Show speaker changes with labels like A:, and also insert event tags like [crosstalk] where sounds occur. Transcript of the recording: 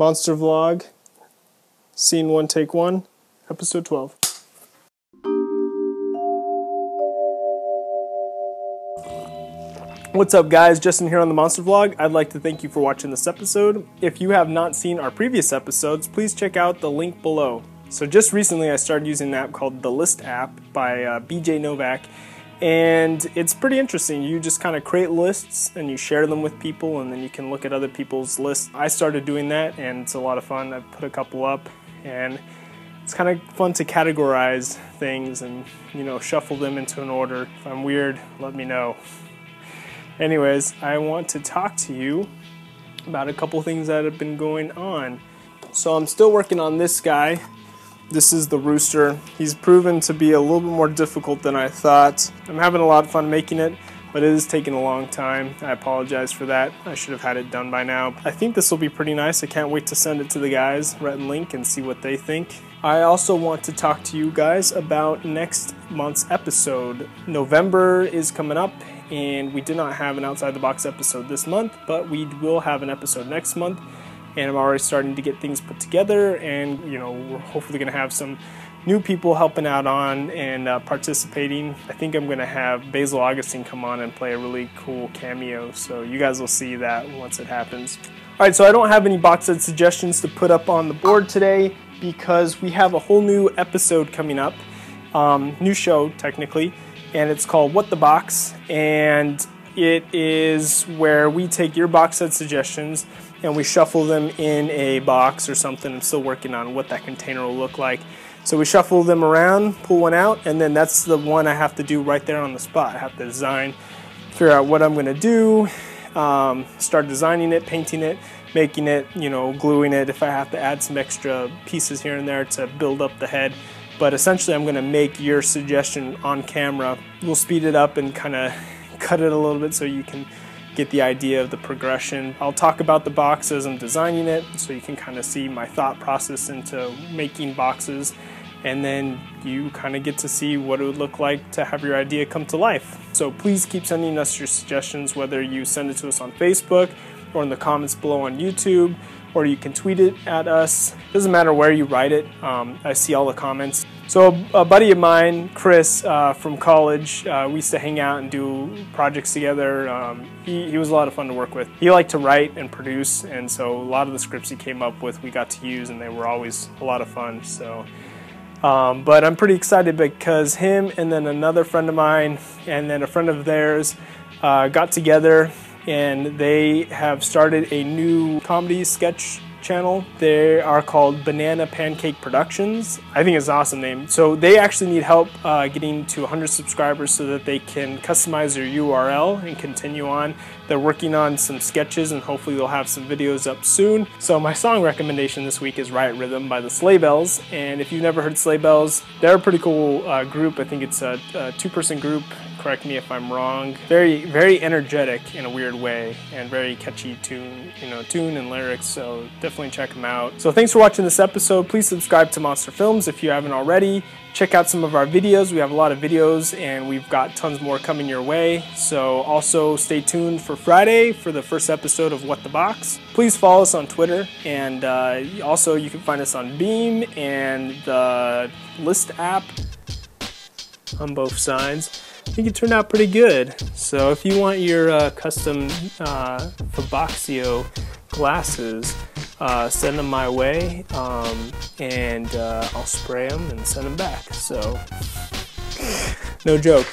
A: Mawnstor Vlog, Scene 1, Take 1, Episode 12. What's up, guys? Justin here on the Mawnstor Vlog. I'd like to thank you for watching this episode. If you have not seen our previous episodes, please check out the link below. So, just recently, I started using an app called the List app by uh, BJ Novak, and it's pretty interesting. You just kind of create lists and you share them with people, and then you can look at other people's lists. I started doing that, and it's a lot of fun. I've put a couple up, and it's kind of fun to categorize things and you know shuffle them into an order. If I'm weird, let me know. Anyways, I want to talk to you about a couple things that have been going on. So I'm still working on this guy. This is the rooster. He's proven to be a little bit more difficult than I thought. I'm having a lot of fun making it, but it is taking a long time. I apologize for that. I should have had it done by now. I think this will be pretty nice. I can't wait to send it to the guys, Rhett and Link, and see what they think. I also want to talk to you guys about next month's episode. November is coming up, and we did not have an outside the box episode this month, but we will have an episode next month. And I'm already starting to get things put together, and you know, we're hopefully going to have some new people helping out on and uh, participating. I think I'm going to have Basil Augustine come on and play a really cool cameo, so you guys will see that once it happens. All right, so I don't have any box set suggestions to put up on the board today because we have a whole new episode coming up, um, new show technically and it's called What the Box. And it is where we take your box set suggestions and we shuffle them in a box or something. I'm still working on what that container will look like. So we shuffle them around, pull one out, and then that's the one I have to do right there on the spot. I have to design, figure out what I'm going to do, um, start designing it, painting it, making it, you know, gluing it if I have to add some extra pieces here and there to build up the head but essentially I'm gonna make your suggestion on camera. We'll speed it up and kind of cut it a little bit so you can get the idea of the progression. I'll talk about the box as I'm designing it so you can kind of see my thought process into making boxes and then you kind of get to see what it would look like to have your idea come to life. So please keep sending us your suggestions whether you send it to us on Facebook or in the comments below on YouTube or you can tweet it at us. Doesn't matter where you write it. Um, I see all the comments. So a, buddy of mine, Chris, uh, from college, uh, we used to hang out and do projects together. Um, he, he, was a lot of fun to work with. He liked to write and produce, and so a lot of the scripts he came up with, we got to use, and they were always a lot of fun. So. Um, but I'm pretty excited because him and then another friend of mine and then a friend of theirs uh, got together and they have started a new comedy sketch channel. They are called Banana Pancake Productions. I think it's an awesome name. So they actually need help uh, getting to 100 subscribers so that they can customize their URL and continue on. They're working on some sketches and hopefully they'll have some videos up soon. So my song recommendation this week is Riot Rhythm by the Sleigh Bells. And if you've never heard Sleigh Bells, they're a pretty cool uh, group. I think it's a, a two-person group correct me if I'm wrong. Very, very energetic in a weird way and very catchy tune, you know, tune and lyrics. So definitely check them out. So thanks for watching this episode. Please subscribe to Mawnstor Films if you haven't already. Check out some of our videos. We have a lot of videos and we've got tons more coming your way. So also stay tuned for Friday for the first episode of What the Box. Please follow us on Twitter and uh, also you can find us on Beme and the List app on both sides. I think it turned out pretty good. So if you want your uh, custom uh, Faboxio glasses, uh, send them my way um, and uh, I'll spray them and send them back. So [laughs] no joke.